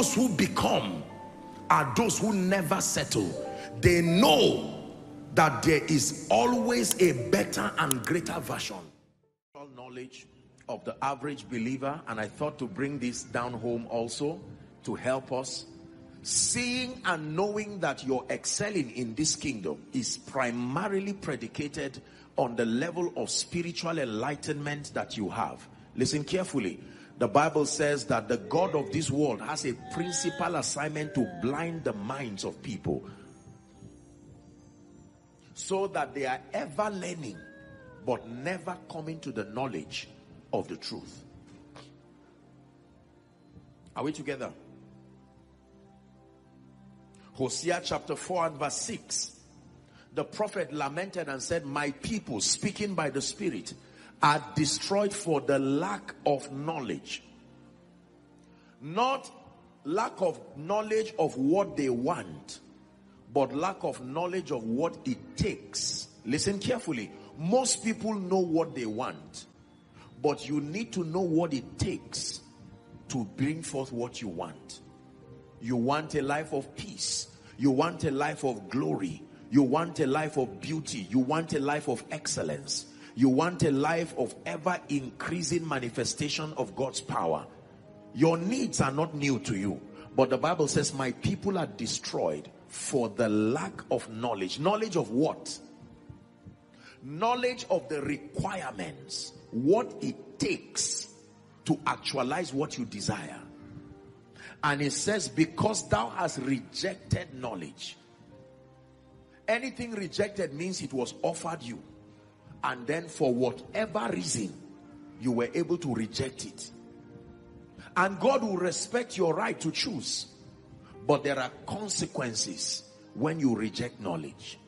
those who become are those who never settle. They know that there is always a better and greater version. Knowledge of the average believer, and I thought to bring this down home also to help us. Seeing and knowing that you're excelling in this kingdom is primarily predicated on the level of spiritual enlightenment that you have. Listen carefully. The Bible says that the God of this world has a principal assignment to blind the minds of people so that they are ever learning but never coming to the knowledge of the truth. Are we together? Hosea chapter 4 and verse 6. The prophet lamented and said, My people, speaking by the Spirit, are destroyed for the lack of knowledge. Not lack of knowledge of what they want, but lack of knowledge of what it takes. Listen carefully. Most people know what they want, but you need to know what it takes to bring forth what you want. You want a life of peace. You want a life of glory. You want a life of beauty. You want a life of excellence. You want a life of ever increasing manifestation of God's power. Your needs are not new to you. But the Bible says, my people are destroyed for the lack of knowledge. Knowledge of what? Knowledge of the requirements. What it takes to actualize what you desire. And it says, because thou hast rejected knowledge. Anything rejected means it was offered you. And then for whatever reason, you were able to reject it. And God will respect your right to choose. But there are consequences when you reject knowledge.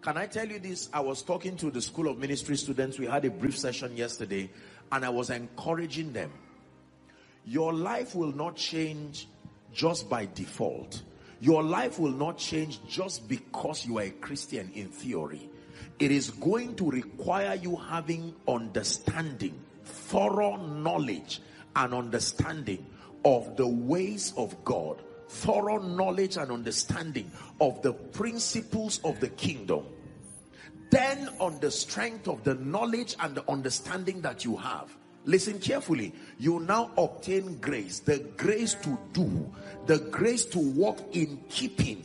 Can I tell you this? I was talking to the School of Ministry students. We had a brief session yesterday and I was encouraging them. Your life will not change just by default. Your life will not change just because you are a Christian in theory. It is going to require you having understanding, thorough knowledge and understanding of the ways of God, thorough knowledge and understanding of the principles of the kingdom. Then on the strength of the knowledge and the understanding that you have, listen carefully, you now obtain grace, the grace to do, the grace to walk in keeping.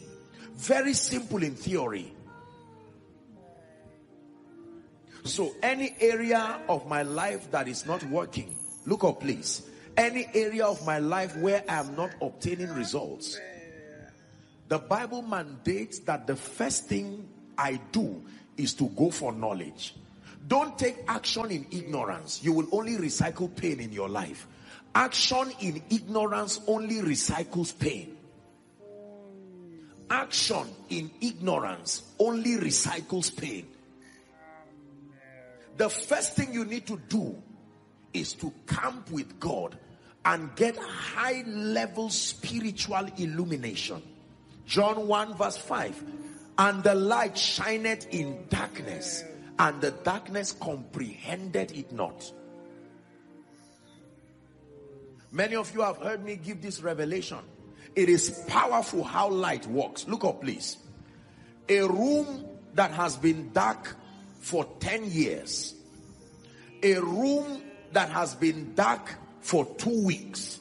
Very simple in theory. So any area of my life that is not working, look up please any area of my life where I am not obtaining results, the Bible mandates that the first thing I do is to go for knowledge. Don't take action in ignorance. You will only recycle pain in your life. Action in ignorance only recycles pain. Action in ignorance only recycles pain. The first thing you need to do is to camp with God and get high level spiritual illumination. John 1 verse 5. And the light shineth in darkness, and the darkness comprehended it not. Many of you have heard me give this revelation. It is powerful how light works. Look up, please. A room that has been dark for 10 years, a room that has been dark for two weeks.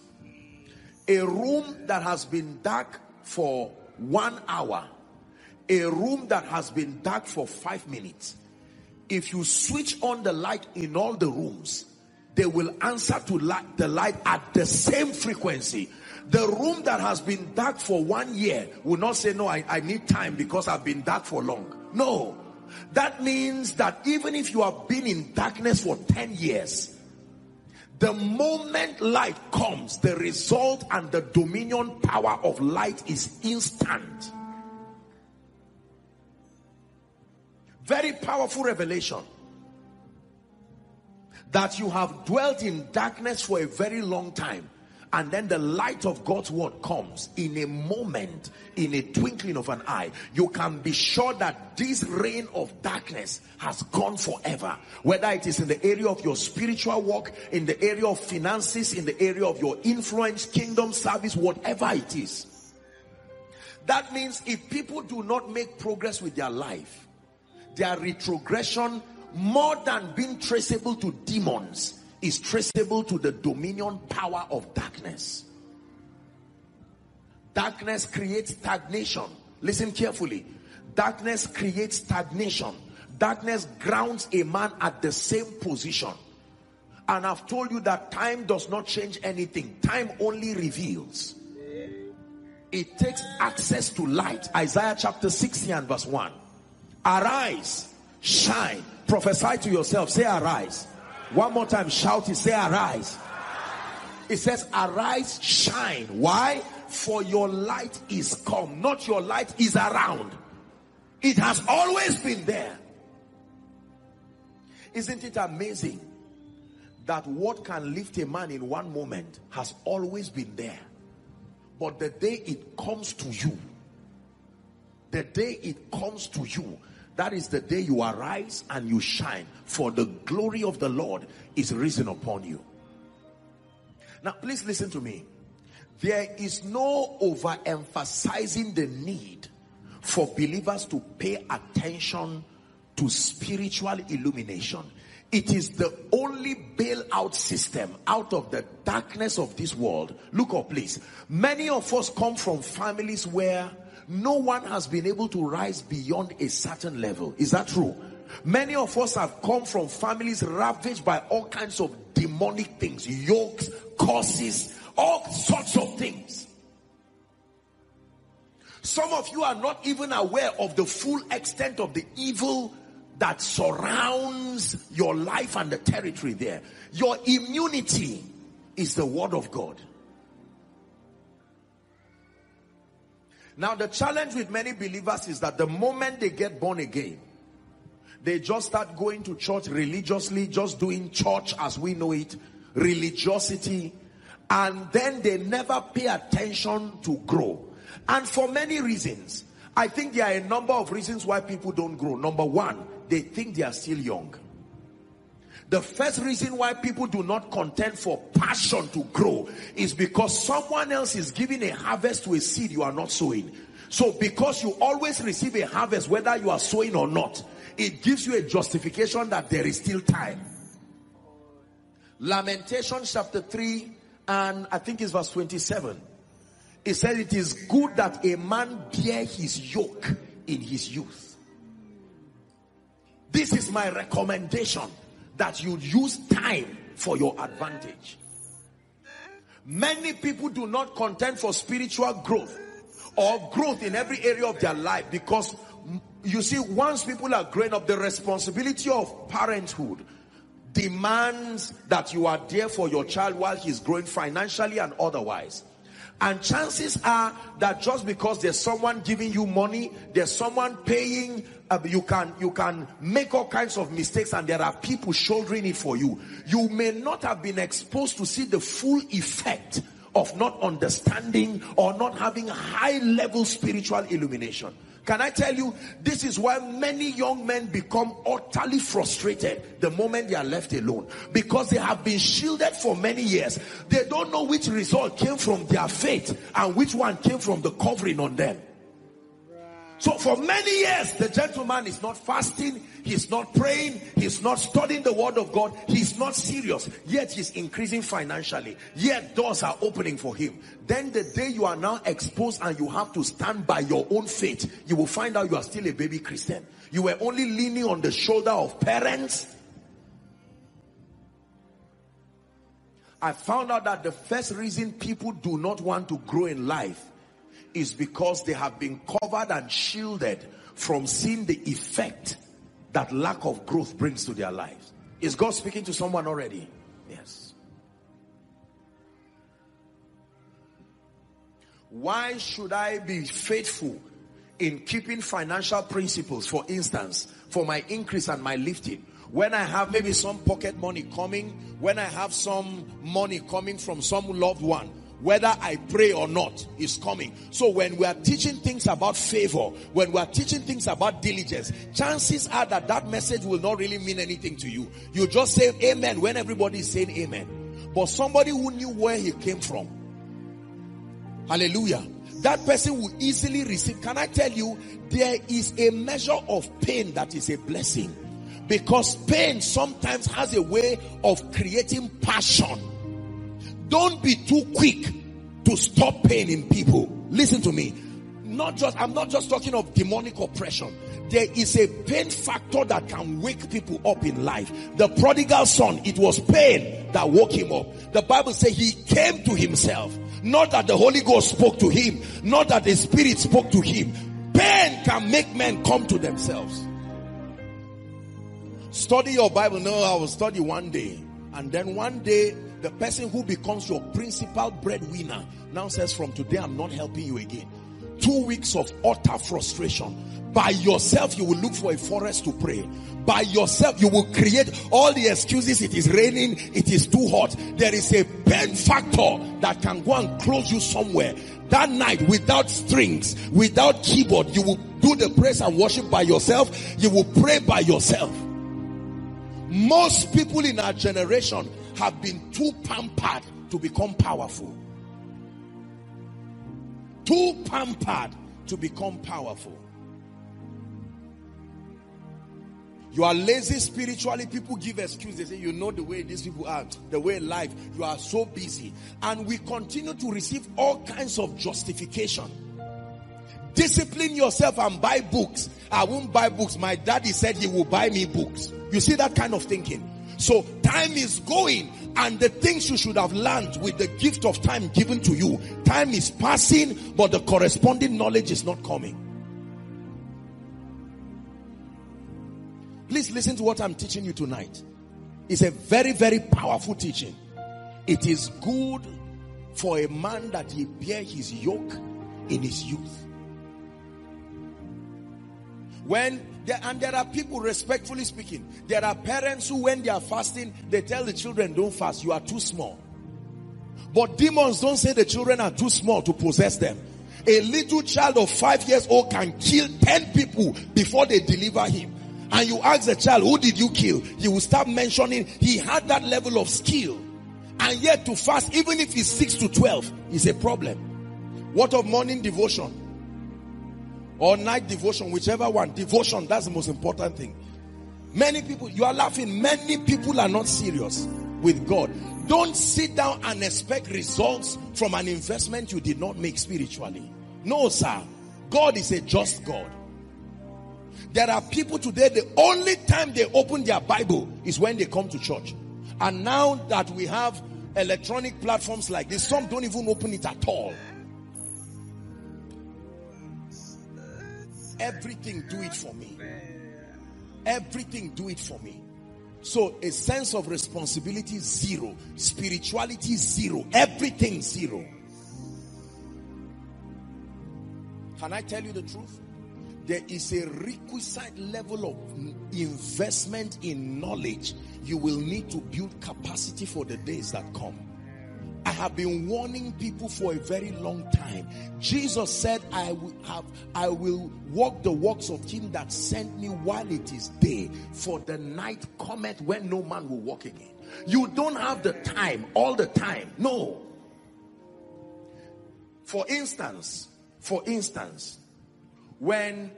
A room that has been dark for one hour. A room that has been dark for five minutes. If you switch on the light in all the rooms, they will answer to light, the light at the same frequency. The room that has been dark for one year will not say, no, I, I need time because I've been dark for long. No. That means that even if you have been in darkness for 10 years, the moment light comes, the result and the dominion power of light is instant. Very powerful revelation. That you have dwelt in darkness for a very long time and then the light of God's word comes in a moment, in a twinkling of an eye, you can be sure that this reign of darkness has gone forever. Whether it is in the area of your spiritual work, in the area of finances, in the area of your influence, kingdom service, whatever it is. That means if people do not make progress with their life, their retrogression more than being traceable to demons is traceable to the dominion power of darkness. Darkness creates stagnation. Listen carefully. Darkness creates stagnation. Darkness grounds a man at the same position. And I've told you that time does not change anything. Time only reveals. It takes access to light. Isaiah chapter 60 and verse 1. Arise, shine, prophesy to yourself. Say arise. One more time, shout it, say arise. It says, arise, shine. Why? For your light is come. Not your light is around. It has always been there. Isn't it amazing that what can lift a man in one moment has always been there? But the day it comes to you, the day it comes to you, that is the day you arise and you shine, for the glory of the Lord is risen upon you. Now, please listen to me. There is no overemphasizing the need for believers to pay attention to spiritual illumination. It is the only bailout system out of the darkness of this world. Look up, please. Many of us come from families where no one has been able to rise beyond a certain level. Is that true? Many of us have come from families ravaged by all kinds of demonic things, yokes, curses, all sorts of things. Some of you are not even aware of the full extent of the evil that surrounds your life and the territory there. Your immunity is the word of God. Now, the challenge with many believers is that the moment they get born again, they just start going to church religiously, just doing church as we know it, religiosity, and then they never pay attention to grow. And for many reasons, I think there are a number of reasons why people don't grow. Number one, they think they are still young. The first reason why people do not contend for passion to grow is because someone else is giving a harvest to a seed you are not sowing. So because you always receive a harvest whether you are sowing or not, it gives you a justification that there is still time. Lamentation chapter 3 and I think it's verse 27. It said it is good that a man bear his yoke in his youth. This is my recommendation that you use time for your advantage. Many people do not contend for spiritual growth or growth in every area of their life because mm, you see, once people are growing up, the responsibility of parenthood demands that you are there for your child while he's growing financially and otherwise. And chances are that just because there's someone giving you money, there's someone paying, uh, you can you can make all kinds of mistakes, and there are people shouldering it for you. You may not have been exposed to see the full effect of not understanding or not having high level spiritual illumination. Can I tell you, this is why many young men become utterly frustrated the moment they are left alone because they have been shielded for many years. They don't know which result came from their faith and which one came from the covering on them. So for many years, the gentleman is not fasting, he's not praying, he's not studying the word of God, he's not serious, yet he's increasing financially, yet doors are opening for him. Then the day you are now exposed and you have to stand by your own faith, you will find out you are still a baby Christian. You were only leaning on the shoulder of parents. I found out that the first reason people do not want to grow in life is because they have been covered and shielded from seeing the effect that lack of growth brings to their lives. Is God speaking to someone already? Yes. Why should I be faithful in keeping financial principles, for instance, for my increase and my lifting? When I have maybe some pocket money coming, when I have some money coming from some loved one, whether I pray or not is coming. So when we are teaching things about favor, when we are teaching things about diligence, chances are that that message will not really mean anything to you. You just say amen when everybody is saying amen. But somebody who knew where he came from, hallelujah, that person will easily receive. Can I tell you, there is a measure of pain that is a blessing. Because pain sometimes has a way of creating passion don't be too quick to stop pain in people. Listen to me. Not just, I'm not just talking of demonic oppression. There is a pain factor that can wake people up in life. The prodigal son, it was pain that woke him up. The Bible says he came to himself. Not that the Holy Ghost spoke to him, not that the Spirit spoke to him. Pain can make men come to themselves. Study your Bible. No, I will study one day. And then one day the person who becomes your principal breadwinner now says, From today, I'm not helping you again. Two weeks of utter frustration. By yourself, you will look for a forest to pray. By yourself, you will create all the excuses. It is raining. It is too hot. There is a pain factor that can go and close you somewhere. That night, without strings, without keyboard, you will do the praise and worship by yourself. You will pray by yourself. Most people in our generation have been too pampered to become powerful. Too pampered to become powerful. You are lazy spiritually. People give excuses. They say, you know the way these people are, the way life, you are so busy. And we continue to receive all kinds of justification. Discipline yourself and buy books. I won't buy books. My daddy said he will buy me books. You see that kind of thinking. So time is going and the things you should have learned with the gift of time given to you, time is passing, but the corresponding knowledge is not coming. Please listen to what I'm teaching you tonight. It's a very, very powerful teaching. It is good for a man that he bear his yoke in his youth. When there, and there are people, respectfully speaking, there are parents who, when they are fasting, they tell the children, don't fast, you are too small. But demons don't say the children are too small to possess them. A little child of five years old can kill 10 people before they deliver him. And you ask the child, who did you kill? He will start mentioning he had that level of skill. And yet to fast, even if he's 6 to 12, is a problem. What of morning devotion? Or night devotion, whichever one. Devotion, that's the most important thing. Many people, you are laughing, many people are not serious with God. Don't sit down and expect results from an investment you did not make spiritually. No, sir. God is a just God. There are people today, the only time they open their Bible is when they come to church. And now that we have electronic platforms like this, some don't even open it at all. Everything do it for me. Everything do it for me. So a sense of responsibility zero, spirituality zero, everything zero. Can I tell you the truth? There is a requisite level of investment in knowledge you will need to build capacity for the days that come. Have been warning people for a very long time. Jesus said, I will have, I will walk the works of him that sent me while it is day, for the night cometh when no man will walk again. You don't have the time all the time. No. For instance, for instance, when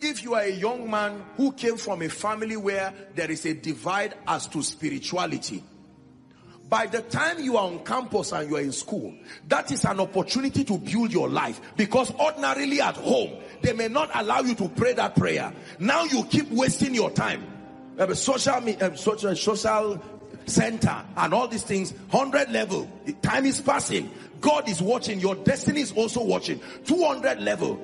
if you are a young man who came from a family where there is a divide as to spirituality, by the time you are on campus and you are in school, that is an opportunity to build your life. Because ordinarily at home, they may not allow you to pray that prayer. Now you keep wasting your time. Uh, social, uh, social, social center and all these things, 100 level, time is passing. God is watching. Your destiny is also watching. 200 level.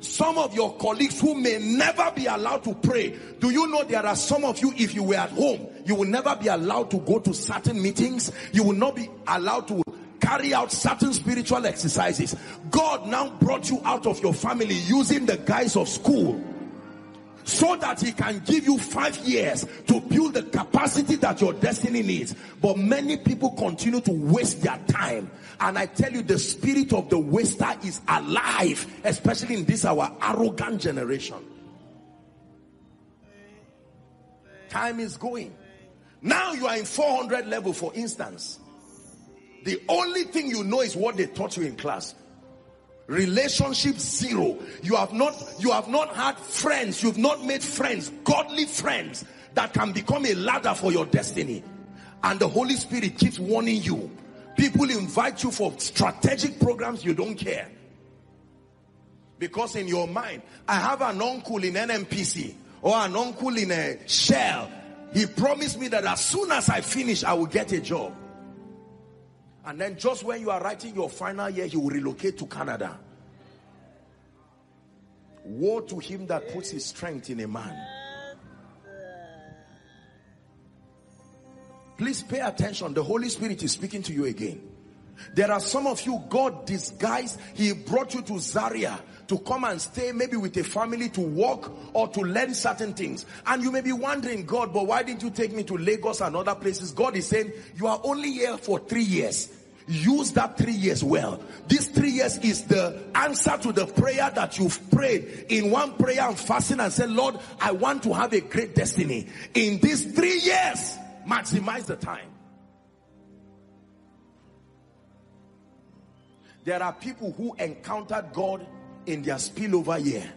Some of your colleagues who may never be allowed to pray. Do you know there are some of you, if you were at home, you will never be allowed to go to certain meetings. You will not be allowed to carry out certain spiritual exercises. God now brought you out of your family using the guise of school. so that he can give you five years to build the capacity that your destiny needs. But many people continue to waste their time. And I tell you, the spirit of the waster is alive, especially in this our arrogant generation. Time is going. Now you are in 400 level, for instance. The only thing you know is what they taught you in class. Relationship zero. You have not you have not had friends. You've not made friends godly friends that can become a ladder for your destiny. And the holy spirit keeps warning you. People invite you for strategic programs you don't care. Because in your mind i have an uncle in nnpc or an uncle in a shell he promised me that as soon as i finish i will get a job and then just when you are writing your final year, he will relocate to Canada. Woe to him that puts his strength in a man. Please pay attention. The Holy Spirit is speaking to you again. There are some of you, God disguised. He brought you to Zaria to come and stay maybe with a family to work or to learn certain things. And you may be wondering, God, but why didn't you take me to Lagos and other places? God is saying, you are only here for three years. Use that three years well. This three years is the answer to the prayer that you've prayed in one prayer and fasting and said, Lord, I want to have a great destiny. In these three years, maximize the time. There are people who encountered God in their spillover year.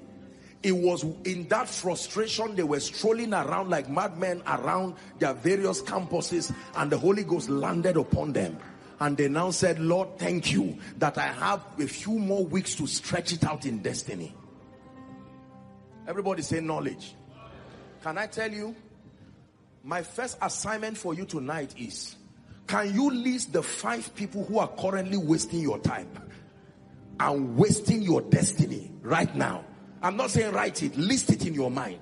It was in that frustration they were strolling around like madmen around their various campuses and the Holy Ghost landed upon them and they now said, Lord, thank you that I have a few more weeks to stretch it out in destiny. Everybody say knowledge. Can I tell you? My first assignment for you tonight is, can you list the five people who are currently wasting your time and wasting your destiny right now? I'm not saying write it, list it in your mind.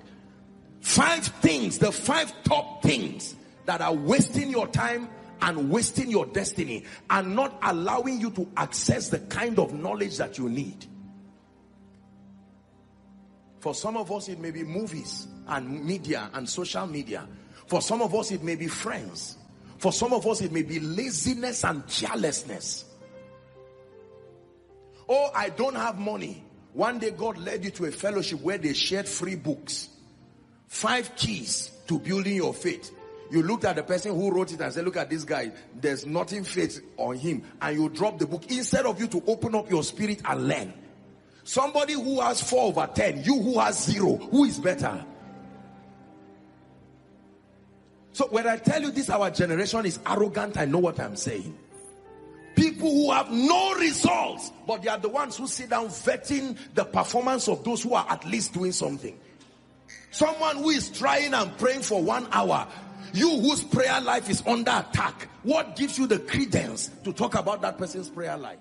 Five things, the five top things that are wasting your time and wasting your destiny and not allowing you to access the kind of knowledge that you need. For some of us, it may be movies and media and social media. For some of us, it may be friends. For some of us, it may be laziness and carelessness. Oh, I don't have money. One day God led you to a fellowship where they shared free books. Five keys to building your faith. You looked at the person who wrote it and said, look at this guy. There's nothing faith on him. And you drop the book instead of you to open up your spirit and learn. Somebody who has four over ten, you who has zero, who is better? So when I tell you this, our generation is arrogant, I know what I'm saying. People who have no results, but they are the ones who sit down vetting the performance of those who are at least doing something. Someone who is trying and praying for one hour, you whose prayer life is under attack, what gives you the credence to talk about that person's prayer life?